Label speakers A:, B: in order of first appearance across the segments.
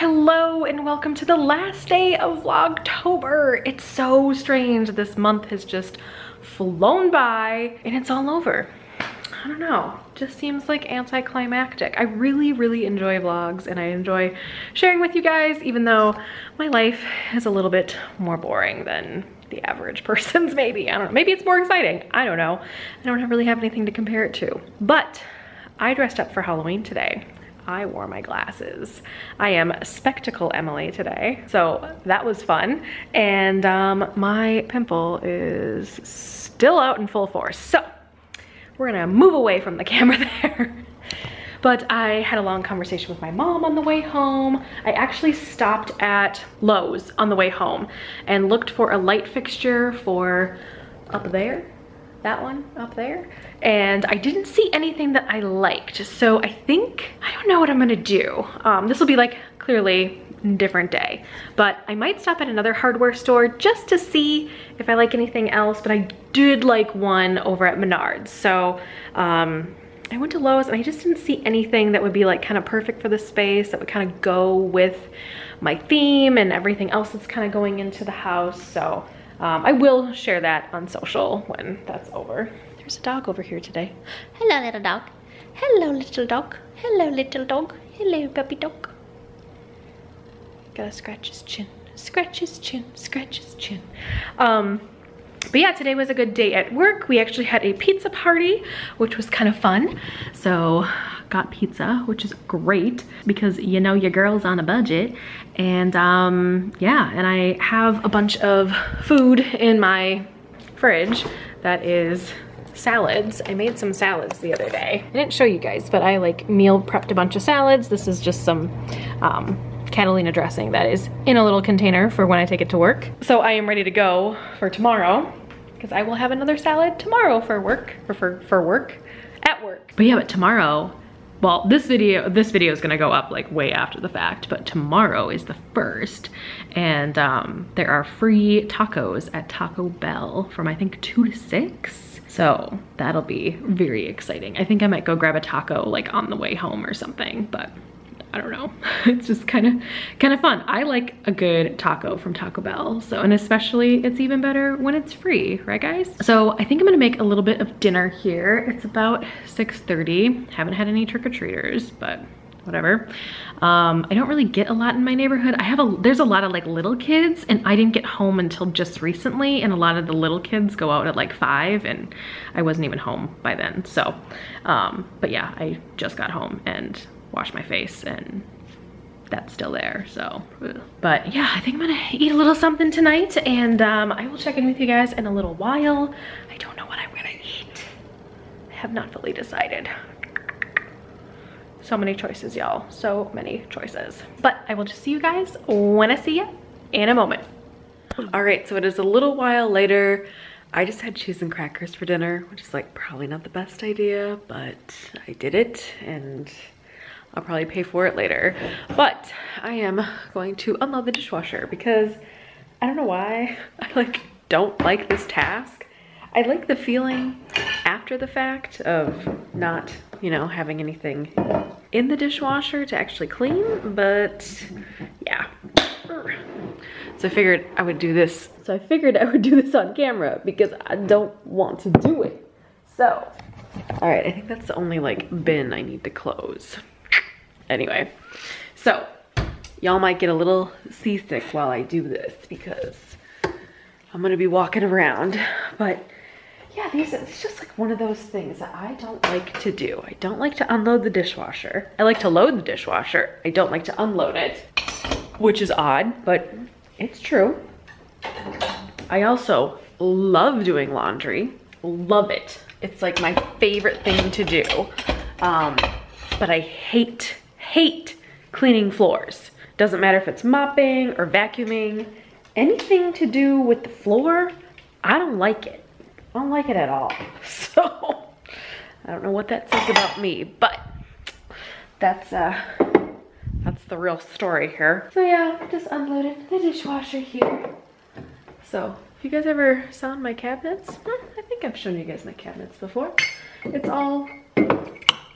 A: Hello and welcome to the last day of Vlogtober. It's so strange. This month has just flown by and it's all over. I don't know, just seems like anticlimactic. I really, really enjoy vlogs and I enjoy sharing with you guys, even though my life is a little bit more boring than the average person's maybe. I don't know, maybe it's more exciting. I don't know. I don't really have anything to compare it to. But I dressed up for Halloween today. I wore my glasses. I am Spectacle Emily today, so that was fun. And um, my pimple is still out in full force. So we're gonna move away from the camera there. But I had a long conversation with my mom on the way home. I actually stopped at Lowe's on the way home and looked for a light fixture for up there that one up there and I didn't see anything that I liked. So I think I don't know what I'm gonna do. Um, this will be like clearly a different day but I might stop at another hardware store just to see if I like anything else but I did like one over at Menards. So um, I went to Lowe's and I just didn't see anything that would be like kind of perfect for the space that would kind of go with my theme and everything else that's kind of going into the house. So um, I will share that on social when that's over. There's a dog over here today.
B: Hello, little dog. Hello, little dog. Hello, little dog. Hello, puppy dog.
A: Gotta scratch his chin. Scratch his chin. Scratch his chin. Um, but yeah, today was a good day at work. We actually had a pizza party, which was kind of fun. So got pizza, which is great because you know your girl's on a budget. And um, yeah, and I have a bunch of food in my fridge that is salads. I made some salads the other day. I didn't show you guys, but I like meal prepped a bunch of salads. This is just some um, Catalina dressing that is in a little container for when I take it to work. So I am ready to go for tomorrow because I will have another salad tomorrow for work, or for, for work, at work. But yeah, but tomorrow, well, this video, this video is gonna go up like way after the fact, but tomorrow is the first, and um, there are free tacos at Taco Bell from I think two to six. So that'll be very exciting. I think I might go grab a taco like on the way home or something, but I don't know. It's just kind of kind of fun. I like a good taco from Taco Bell. So, and especially it's even better when it's free, right guys? So I think I'm gonna make a little bit of dinner here. It's about 6.30. Haven't had any trick-or-treaters, but whatever. Um, I don't really get a lot in my neighborhood. I have a, there's a lot of like little kids and I didn't get home until just recently and a lot of the little kids go out at like five and I wasn't even home by then. So, um, but yeah, I just got home and washed my face and that's still there so but yeah i think i'm gonna eat a little something tonight and um, i will check in with you guys in a little while i don't know what i'm gonna eat i have not fully decided so many choices y'all so many choices but i will just see you guys when i see you in a moment all right so it is a little while later I just had cheese and crackers for dinner, which is like probably not the best idea, but I did it and I'll probably pay for it later. But I am going to unload the dishwasher because I don't know why I like don't like this task. I like the feeling after the fact of not, you know, having anything in the dishwasher to actually clean, but yeah. So I figured I would do this. So I figured I would do this on camera because I don't want to do it. So, all right, I think that's the only like bin I need to close. Anyway, so y'all might get a little seasick while I do this because I'm gonna be walking around, but yeah, these, it's just like one of those things that I don't like to do. I don't like to unload the dishwasher. I like to load the dishwasher. I don't like to unload it, which is odd, but it's true. I also love doing laundry, love it. It's like my favorite thing to do. Um, but I hate hate cleaning floors. Doesn't matter if it's mopping or vacuuming, anything to do with the floor, I don't like it. I don't like it at all. So, I don't know what that says about me, but that's, uh, that's the real story here. So yeah, just unloaded the dishwasher here. So, if you guys ever saw my cabinets, I think I've shown you guys my cabinets before. It's all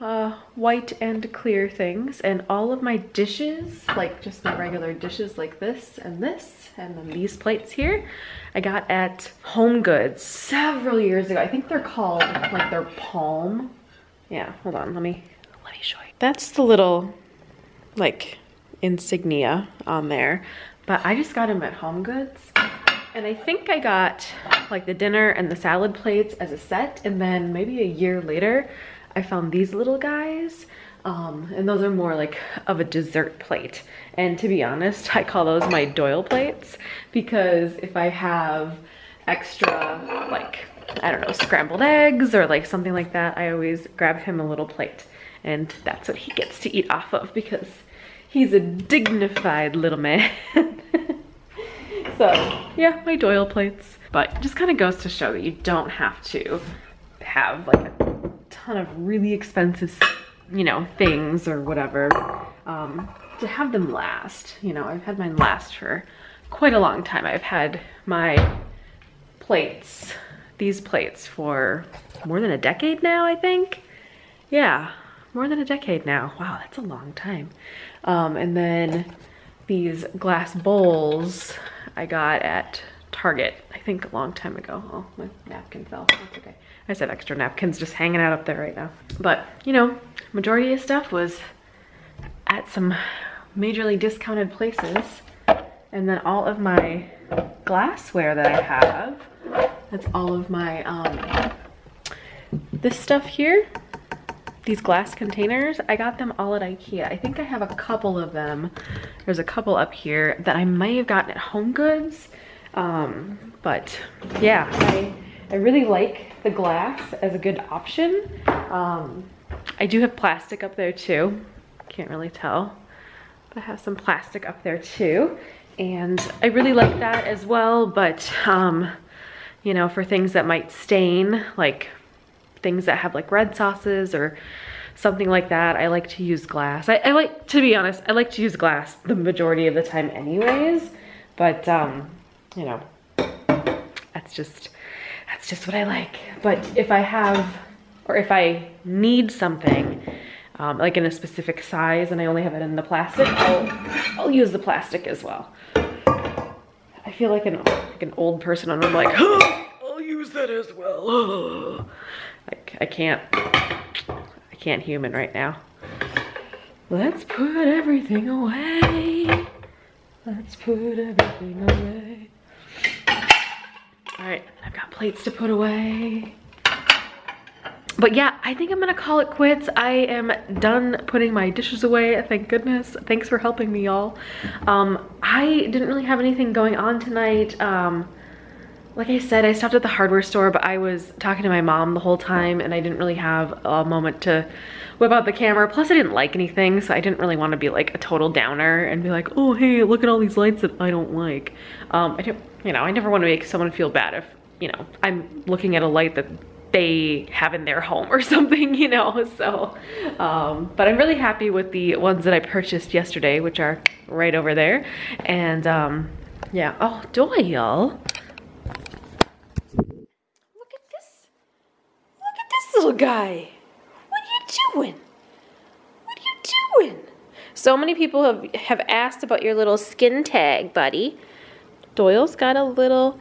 A: uh, white and clear things and all of my dishes, like just my regular dishes like this and this and then these plates here, I got at Home Goods several years ago. I think they're called like their palm. Yeah, hold on, let me, let me show you. That's the little like insignia on there, but I just got them at Home Goods. And I think I got like the dinner and the salad plates as a set. And then maybe a year later, I found these little guys. Um, and those are more like of a dessert plate. And to be honest, I call those my Doyle plates because if I have extra like, I don't know, scrambled eggs or like something like that, I always grab him a little plate. And that's what he gets to eat off of because he's a dignified little man. so yeah, my Doyle plates. But just kind of goes to show that you don't have to have like a ton of really expensive, you know, things or whatever um, to have them last. You know, I've had mine last for quite a long time. I've had my plates, these plates for more than a decade now, I think. Yeah, more than a decade now. Wow, that's a long time. Um, and then these glass bowls I got at Target, think a long time ago. Oh, my napkin fell, that's okay. I said extra napkins just hanging out up there right now. But, you know, majority of stuff was at some majorly discounted places. And then all of my glassware that I have, that's all of my, um, this stuff here, these glass containers, I got them all at Ikea. I think I have a couple of them. There's a couple up here that I may have gotten at Home Goods. Um, but yeah, I, I really like the glass as a good option. Um, I do have plastic up there too. Can't really tell, but I have some plastic up there too. And I really like that as well, but um, you know, for things that might stain, like things that have like red sauces or something like that, I like to use glass. I, I like, to be honest, I like to use glass the majority of the time anyways, but um, you know, that's just, that's just what I like. But if I have, or if I need something, um, like in a specific size and I only have it in the plastic, I'll, I'll use the plastic as well. I feel like an, like an old person and I'm like, oh, I'll use that as well. Oh. Like, I can't, I can't human right now. Let's put everything away. Let's put everything away. All right, I've got plates to put away. But yeah, I think I'm gonna call it quits. I am done putting my dishes away, thank goodness. Thanks for helping me, y'all. Um, I didn't really have anything going on tonight. Um, like I said, I stopped at the hardware store, but I was talking to my mom the whole time and I didn't really have a moment to whip out the camera. Plus I didn't like anything, so I didn't really want to be like a total downer and be like, oh, hey, look at all these lights that I don't like. Um, I don't, you know, I never want to make someone feel bad if, you know, I'm looking at a light that they have in their home or something, you know, so, um, but I'm really happy with the ones that I purchased yesterday, which are right over there. And, um, yeah, oh, Doyle. Little guy? What are you doing? What are you doing? So many people have, have asked about your little skin tag, buddy. Doyle's got a little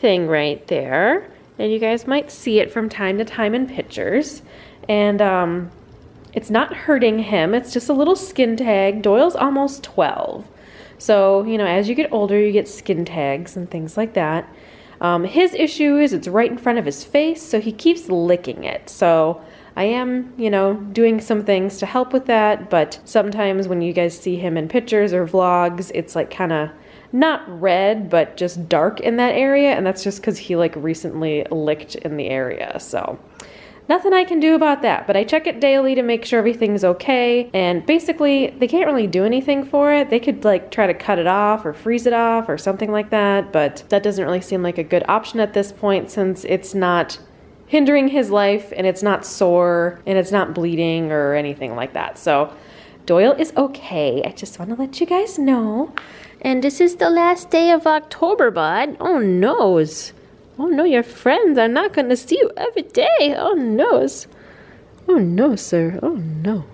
A: thing right there. And you guys might see it from time to time in pictures. And um, it's not hurting him. It's just a little skin tag. Doyle's almost 12. So, you know, as you get older, you get skin tags and things like that. Um, his issue is it's right in front of his face, so he keeps licking it. So I am, you know, doing some things to help with that, but sometimes when you guys see him in pictures or vlogs, it's like kind of not red, but just dark in that area, and that's just because he like recently licked in the area, so nothing I can do about that, but I check it daily to make sure everything's okay. And basically, they can't really do anything for it. They could like try to cut it off or freeze it off or something like that, but that doesn't really seem like a good option at this point since it's not hindering his life and it's not sore and it's not bleeding or anything like that. So Doyle is okay. I just want to let you guys know. And this is the last day of October, bud. Oh, noes. Oh no, your friends are not going to see you every day. Oh no. Oh no, sir. Oh no.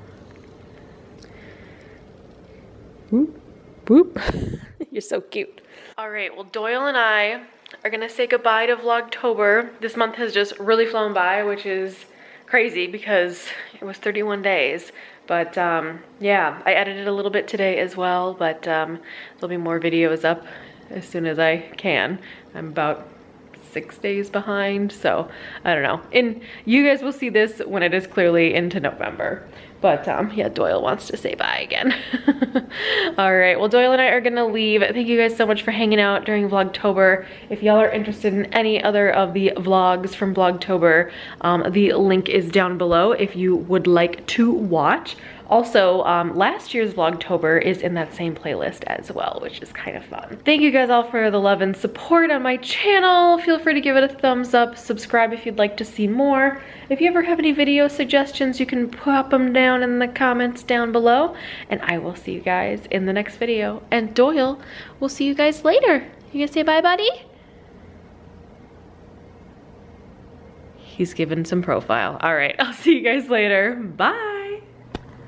A: Whoop, whoop. You're so cute. All right, well, Doyle and I are gonna say goodbye to Vlogtober. This month has just really flown by, which is crazy because it was 31 days. But um, yeah, I edited a little bit today as well, but um, there'll be more videos up as soon as I can. I'm about six days behind, so I don't know. And you guys will see this when it is clearly into November. But um, yeah, Doyle wants to say bye again. All right, well, Doyle and I are gonna leave. Thank you guys so much for hanging out during Vlogtober. If y'all are interested in any other of the vlogs from Vlogtober, um, the link is down below if you would like to watch. Also, um, last year's Vlogtober is in that same playlist as well, which is kind of fun. Thank you guys all for the love and support on my channel. Feel free to give it a thumbs up, subscribe if you'd like to see more. If you ever have any video suggestions, you can pop them down in the comments down below, and I will see you guys in the next video. And Doyle, we'll see you guys later. You gonna say bye, buddy? He's given some profile. All right, I'll see you guys later. Bye.